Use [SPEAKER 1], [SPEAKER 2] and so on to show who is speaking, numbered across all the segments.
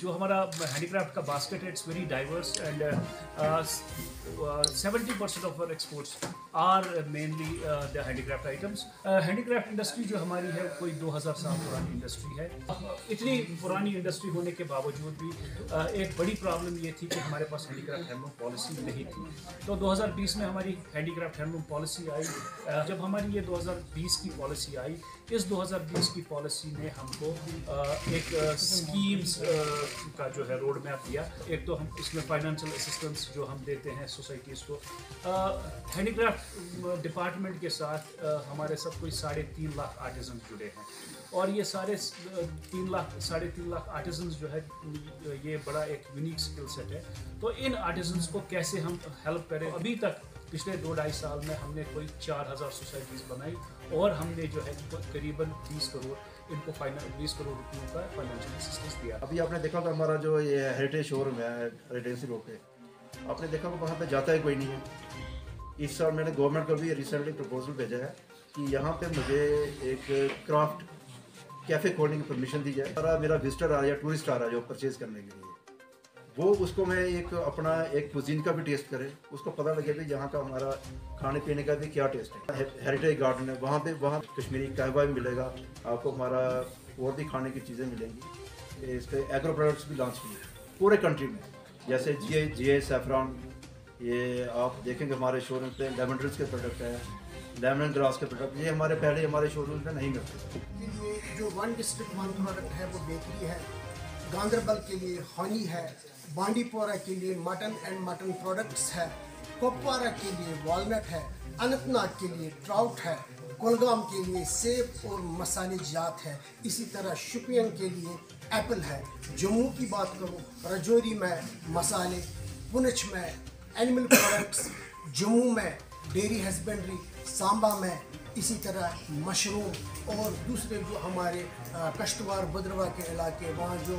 [SPEAKER 1] जो हमारा हैंडीक्राफ्ट का बास्केट है it's very diverse and seventy percent of our exports are mainly the handicraft items handicraft industry जो हमारी है कोई 2000 साल पुरानी इंडस्ट्री है। इतनी पुरानी इंडस्ट्री होने के बावजूद भी uh, एक बड़ी प्रॉब्लम ये थी कि हमारे पास हैंडीक्राफ्ट हैंडलूम पॉलिसी नहीं थी। तो 2020 में हमारी हैंडीक्राफ्ट हैंडलूम पॉलिसी आई। Uh, जब हमारी ये 2020 की पॉलिसी आई इस 2020 की पॉलिसी ने हमको एक स्कीम्स का जो है रोड मैप दिया। एक तो हम इसमें फाइनेंशियल असिस्टेंस जो हम देते हैं सोसाइटीज़ को। हैंडीक्राफ्ट डिपार्टमेंट के साथ हमारे सब कोई साढ़े तीन लाख आर्टिजन जुड़े हैं। और ये सारे तीन लाख, साढ़े तीन लाख आर्टिजन जो है, ये बड़ा एक यूनिक स्किल सेट है। तो इन आर्टिजन को कैसे हम हेल्प करें? अभी तक पिछले दो ढाई साल में हमने कोई चार हज़ार सोसाइटीज़ बनाई और हमने जो है करीबन बीस करोड़, इनको फाइनल बीस करोड़ रुपयों का फाइनेंशियल असिस्टेंस दिया।
[SPEAKER 2] अभी आपने देखा था हमारा जो ये हेरिटेज शोरूम है रेजिडेंसी रोड पे। आपने देखा वहाँ पे जाता ही कोई नहीं है। इस साल मैंने गवर्नमेंट को भी रिसेंटली प्रपोजल भेजा है कि यहाँ पे मुझे एक क्राफ्ट कैफ़े खोलने की परमिशन दी जाए। मेरा विजिटर आ रहा है टूरिस्ट आ रहा है जो परचेज करने के लिए। वो उसको मैं एक अपना एक कुजीन का भी टेस्ट करे। उसको पता लगे कि यहाँ का हमारा खाने पीने का भी क्या टेस्ट है। हेरिटेज गार्डन है। वहाँ पे, वहाँ कश्मीरी कहवा भी मिलेगा। आपको हमारा और भी खाने की चीज़ें मिलेंगी। इस पर एग्रो प्रोडक्ट्स भी लॉन्च किए पूरे कंट्री में। जैसे जी ए जी सेफ्रॉन ये आप देखेंगे हमारे शोरूम पे लेमन के प्रोडक्ट है। लेमन ग्रास के प्रोडक्ट ये हमारे, पहले हमारे शोरूम पे नहीं मिलते।
[SPEAKER 3] जो वन डिस्ट्रिक्ट वन प्रोडक्ट है, वो बेकरी है। गांधरबल के लिए हनी है बांडीपोरा के लिए मटन एंड मटन प्रोडक्ट्स है कुपवारा के लिए वॉलनट है, अनंतनाग के लिए ट्राउट है, कुलगाम के लिए सेब और मसाले जात है। इसी तरह शुपियन के लिए एप्पल है। जम्मू की बात करूँ, रजौरी में मसाले पुनछ में एनिमल प्रोडक्ट्स जम्मू में डेयरी हस्बेंड्री सांबा में इसी तरह मशरूम और दूसरे जो हमारे कश्तवार, बद्रवा के इलाके, वहाँ जो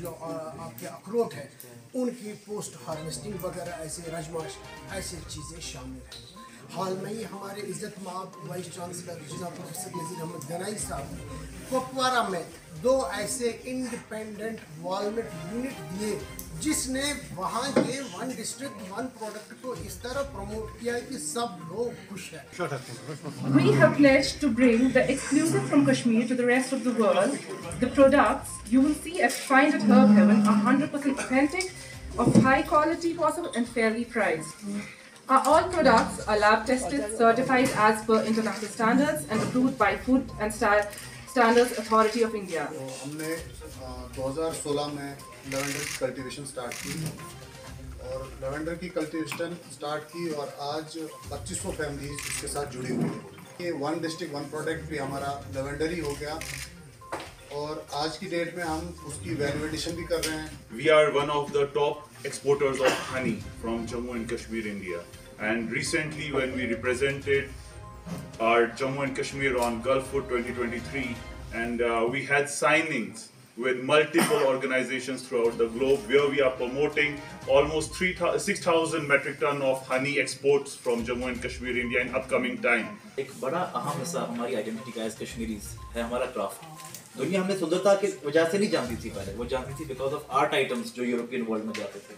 [SPEAKER 3] जो आपके अखरोट है, उनकी पोस्ट हार्वेस्टिंग वगैरह ऐसे रजमाश, ऐसे चीज़ें शामिल हैं। हाल में ही हमारे इज़्ज़त माब वाइस चांसलर जनाब प्रोफेसर नज़ीर अहमद गनाई साहब ने कुपवारा में दो ऐसे इंडिपेंडेंट वॉलमेट यूनिट दिए जिसने वहाँ के वन डिस्ट्रिक्ट वन प्रोडक्ट को इस तरह प्रमोट किया कि सब लोग खुश हैं
[SPEAKER 4] We have pledged to bring the exclusive from Kashmir to the rest of the world. The products you will see at Find at Herb Heaven are 100% authentic, of high quality possible and fairly priced. Our all products are lab tested, certified as per international standards and approved by Food and Style Standards Authority of India.
[SPEAKER 5] तो हमने 2016 में lavender की cultivation start की और lavender की cultivation start की और आज 2500 फैमिलीज़ इसके साथ जुड़ी हुई हैं ये वन डिस्ट्रिक्ट वन प्रोडक्ट भी हमारा लेवेंडर ही हो गया और आज की डेट में हम उसकी वैल्यू एडिशन भी कर रहे हैं
[SPEAKER 6] We are one of the top exporters of honey from Jammu and Kashmir, India. And recently, when we represented our Jammu and Kashmir on Gulf Food 2023, and uh, we had signings with multiple organizations throughout the globe where we are promoting almost 6,000 metric ton of honey exports from Jammu and Kashmir, India in upcoming time.
[SPEAKER 7] एक बड़ा अहम हिस्सा हमारी identity का as Kashmiris है हमारा craft दुनिया हमें सुंदरता की वजह से नहीं जानती थी पहले वो जानती थी बिकॉज ऑफ आर्ट आइटम्स जो यूरोपियन वर्ल्ड में जाते थे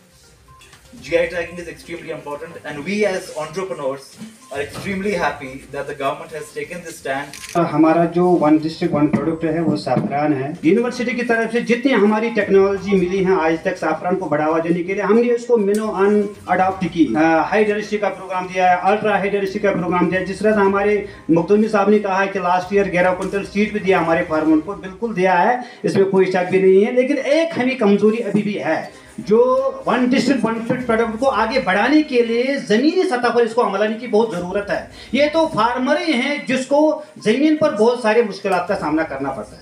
[SPEAKER 7] GI tagging is extremely important, and we as entrepreneurs are extremely happy that the government has taken this stand.
[SPEAKER 8] हमारा जो वन डिस्ट्रिक्ट वन प्रोडक्ट है वो साफरान है। यूनिवर्सिटी की तरफ़ से जितनी हमारी टेक्नोलॉजी मिली है आज तक साफरान को बढ़ावा देने के लिए हमने इसको मिनो अन अडॉप्ट की। हाई डेरिस्टी का प्रोग्राम दिया है अल्ट्रा हाई डेरिस्टी का प्रोग्राम दिया जिस तरह से हमारे मुख्तमी साहब ने कहा है कि लास्ट ईयर ग्यारह क्विंटल सीट भी दिया हमारे फार्मर को बिल्कुल दिया है इसमें कोई शक भी नहीं है लेकिन एक हमें कमज़ोरी अभी भी है। जो one district one fit product को आगे बढ़ाने के लिए ज़मीनी सतह पर इसको अमल की बहुत ज़रूरत है। ये तो फार्मर ही हैं जिसको ज़मीन पर बहुत सारे मुश्किल का सामना करना पड़ता है।